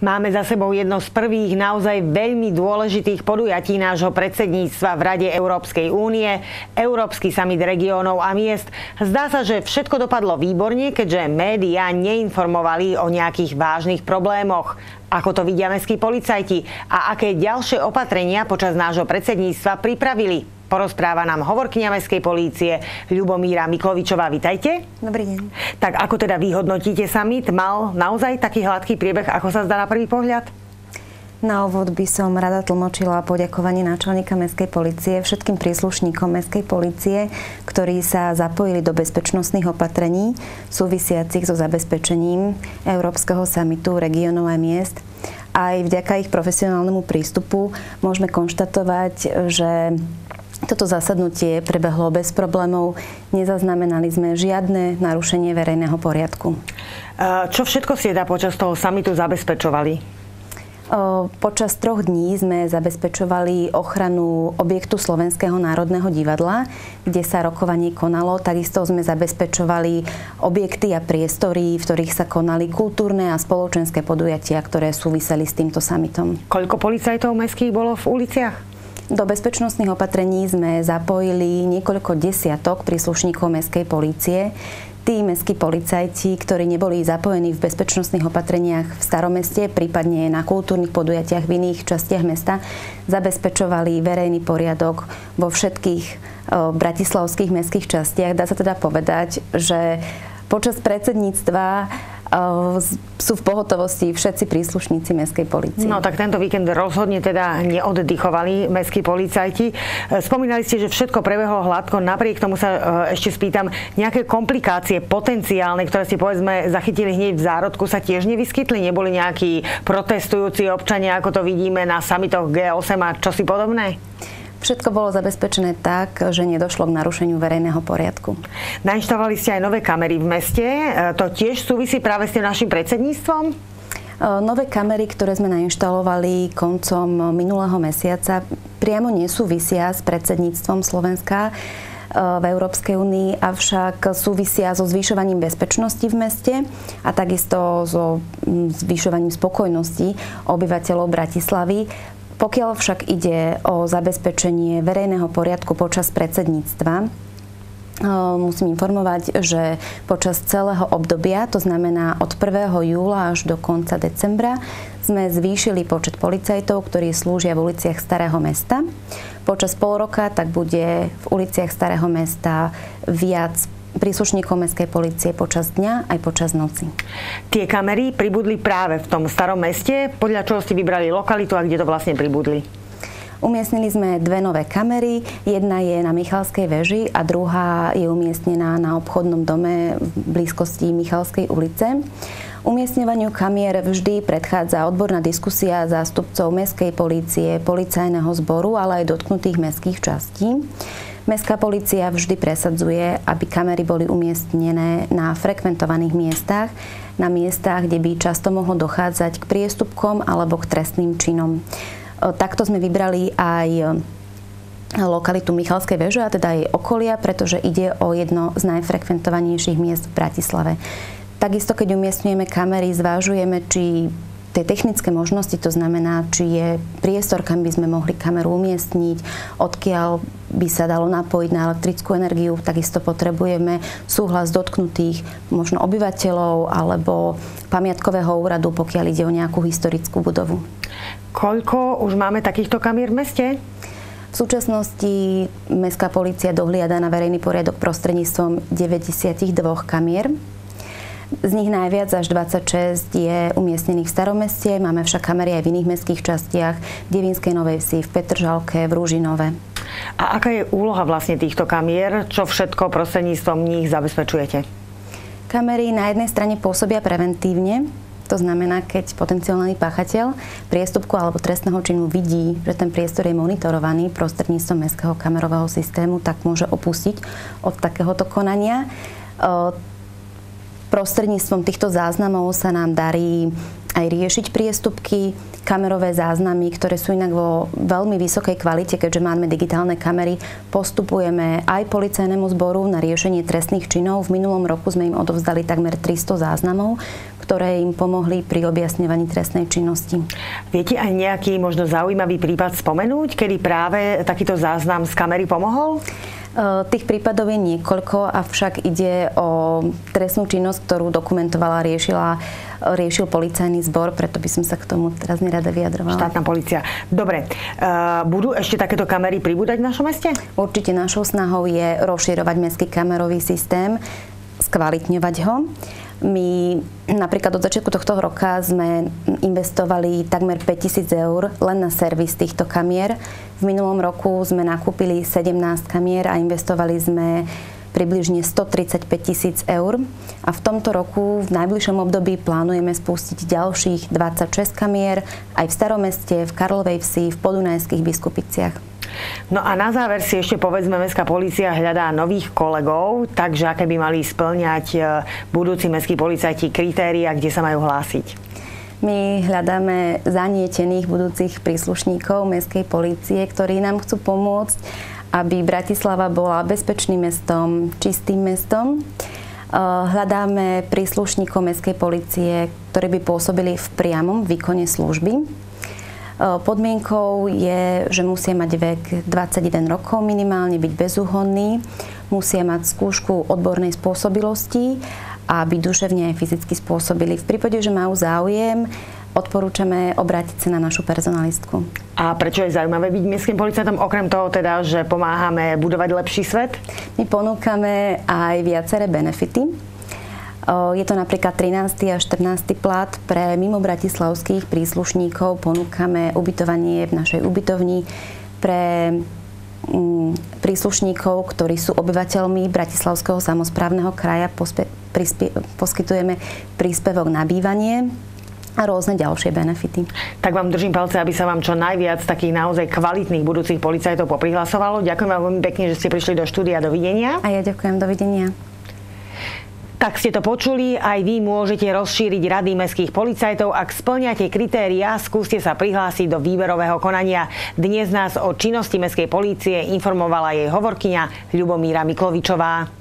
Máme za sebou jedno z prvých naozaj veľmi dôležitých podujatí nášho predsedníctva v Rade Európskej únie, Európsky summit regiónov a miest. Zdá sa, že všetko dopadlo výborne, keďže médiá neinformovali o nejakých vážnych problémoch. Ako to vidia mestskí policajti a aké ďalšie opatrenia počas nášho predsedníctva pripravili? Porozpráva nám hovorkyňa Mestskej polície Ľubomíra Miklovičová. Vitajte. Dobrý deň. Tak ako teda vyhodnotíte summit? Mal naozaj taký hladký priebeh, ako sa zdá na prvý pohľad? Na úvod by som rada tlmočila poďakovanie náčelníka Mestskej policie všetkým príslušníkom Mestskej policie, ktorí sa zapojili do bezpečnostných opatrení súvisiacich so zabezpečením Európskeho samitu regionov a miest. Aj vďaka ich profesionálnemu prístupu môžeme konštatovať, že toto zasadnutie prebehlo bez problémov. Nezaznamenali sme žiadne narušenie verejného poriadku. Čo všetko ste teda počas toho samitu zabezpečovali? Počas troch dní sme zabezpečovali ochranu objektu Slovenského národného divadla, kde sa rokovanie konalo. Takisto sme zabezpečovali objekty a priestory, v ktorých sa konali kultúrne a spoločenské podujatia, ktoré súviseli s týmto samitom. Koľko policajtov mestských bolo v uliciach? Do bezpečnostných opatrení sme zapojili niekoľko desiatok príslušníkov mestskej polície. Tí mestskí policajti, ktorí neboli zapojení v bezpečnostných opatreniach v staromeste, prípadne na kultúrnych podujatiach v iných častiach mesta, zabezpečovali verejný poriadok vo všetkých bratislavských mestských častiach. Dá sa teda povedať, že počas predsedníctva sú v pohotovosti všetci príslušníci mestskej policie. No tak tento víkend rozhodne teda neoddychovali mestskí policajti. Spomínali ste, že všetko prebehlo hladko, napriek tomu sa e, ešte spýtam, nejaké komplikácie potenciálne, ktoré si povedzme zachytili hneď v zárodku, sa tiež nevyskytli? Neboli nejakí protestujúci občania, ako to vidíme na samitoch G8 a čosi podobné? Všetko bolo zabezpečené tak, že nedošlo k narušeniu verejného poriadku. Nainštalovali ste aj nové kamery v meste. E, to tiež súvisí práve s tým našim predsedníctvom? E, nové kamery, ktoré sme nainštalovali koncom minulého mesiaca, priamo nesúvisia s predsedníctvom Slovenska e, v Európskej únii, avšak súvisia so zvyšovaním bezpečnosti v meste a takisto so zvyšovaním spokojnosti obyvateľov Bratislavy. Pokiaľ však ide o zabezpečenie verejného poriadku počas predsedníctva, musím informovať, že počas celého obdobia, to znamená od 1. júla až do konca decembra, sme zvýšili počet policajtov, ktorí slúžia v uliciach Starého mesta. Počas pol roka tak bude v uliciach Starého mesta viac príslušníkov mestskej policie počas dňa aj počas noci. Tie kamery pribudli práve v tom starom meste. Podľa čoho ste vybrali lokalitu a kde to vlastne pribudli? Umiestnili sme dve nové kamery. Jedna je na Michalskej veži a druhá je umiestnená na obchodnom dome v blízkosti Michalskej ulice. Umiestňovaniu kamier vždy predchádza odborná diskusia zástupcov mestskej polície, policajného zboru, ale aj dotknutých mestských častí. Mestská policia vždy presadzuje, aby kamery boli umiestnené na frekventovaných miestach, na miestach, kde by často mohlo dochádzať k priestupkom alebo k trestným činom. Takto sme vybrali aj lokalitu Michalskej veže, a teda jej okolia, pretože ide o jedno z najfrekventovanejších miest v Bratislave. Takisto, keď umiestňujeme kamery, zvážujeme, či tie technické možnosti, to znamená, či je priestor, kam by sme mohli kameru umiestniť, odkiaľ by sa dalo napojiť na elektrickú energiu, takisto potrebujeme súhlas dotknutých možno obyvateľov alebo pamiatkového úradu, pokiaľ ide o nejakú historickú budovu. Koľko už máme takýchto kamier v meste? V súčasnosti Mestská policia dohliada na verejný poriadok prostredníctvom 92 kamier. Z nich najviac až 26 je umiestnených v Staromeste, máme však kamery aj v iných mestských častiach, v Devinskej Novej Vsi, v Petržalke, v Rúžinove. A aká je úloha vlastne týchto kamier? Čo všetko prostredníctvom nich zabezpečujete? Kamery na jednej strane pôsobia preventívne, to znamená, keď potenciálny páchateľ priestupku alebo trestného činu vidí, že ten priestor je monitorovaný prostredníctvom mestského kamerového systému, tak môže opustiť od takéhoto konania Prostredníctvom týchto záznamov sa nám darí aj riešiť priestupky, kamerové záznamy, ktoré sú inak vo veľmi vysokej kvalite, keďže máme digitálne kamery. Postupujeme aj policajnému zboru na riešenie trestných činov. V minulom roku sme im odovzdali takmer 300 záznamov, ktoré im pomohli pri objasňovaní trestnej činnosti. Viete aj nejaký možno zaujímavý prípad spomenúť, kedy práve takýto záznam z kamery pomohol? Tých prípadov je niekoľko, avšak ide o trestnú činnosť, ktorú dokumentovala, riešila, riešil policajný zbor, preto by som sa k tomu teraz nerada vyjadrovala. Štátna policia. Dobre, budú ešte takéto kamery pribúdať v našom meste? Určite našou snahou je rozširovať mestský kamerový systém, skvalitňovať ho. My napríklad od začiatku tohto roka sme investovali takmer 5000 eur len na servis týchto kamier. V minulom roku sme nakúpili 17 kamier a investovali sme približne 135 tisíc eur. A v tomto roku, v najbližšom období, plánujeme spustiť ďalších 26 kamier aj v Staromeste, v Karlovej vsi, v Podunajských biskupiciach. No a na záver si ešte povedzme, Mestská policia hľadá nových kolegov, takže aké by mali splňať e, budúci mestskí policajti kritéria, kde sa majú hlásiť? My hľadáme zanietených budúcich príslušníkov mestskej policie, ktorí nám chcú pomôcť, aby Bratislava bola bezpečným mestom, čistým mestom. E, hľadáme príslušníkov mestskej policie, ktorí by pôsobili v priamom výkone služby Podmienkou je, že musia mať vek 21 rokov minimálne, byť bezúhonný, musia mať skúšku odbornej spôsobilosti a byť duševne aj fyzicky spôsobili. V prípade, že majú záujem, odporúčame obrátiť sa na našu personalistku. A prečo je zaujímavé byť mestským policajtom, okrem toho teda, že pomáhame budovať lepší svet? My ponúkame aj viaceré benefity. Je to napríklad 13. a 14. plat. Pre mimo bratislavských príslušníkov ponúkame ubytovanie v našej ubytovni. Pre mm, príslušníkov, ktorí sú obyvateľmi Bratislavského samozprávneho kraja, poskytujeme príspevok na bývanie a rôzne ďalšie benefity. Tak vám držím palce, aby sa vám čo najviac takých naozaj kvalitných budúcich policajtov poprihlasovalo. Ďakujem vám veľmi pekne, že ste prišli do štúdia. Dovidenia. A ja ďakujem. Dovidenia. Tak ste to počuli, aj vy môžete rozšíriť rady mestských policajtov. Ak splňate kritériá, skúste sa prihlásiť do výberového konania. Dnes nás o činnosti mestskej polície informovala jej hovorkyňa Ľubomíra Miklovičová.